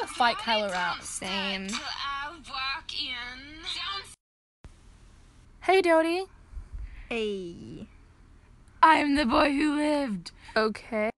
to fight Kyler out. Same. Hey, Dodie. Hey. I'm the boy who lived. Okay.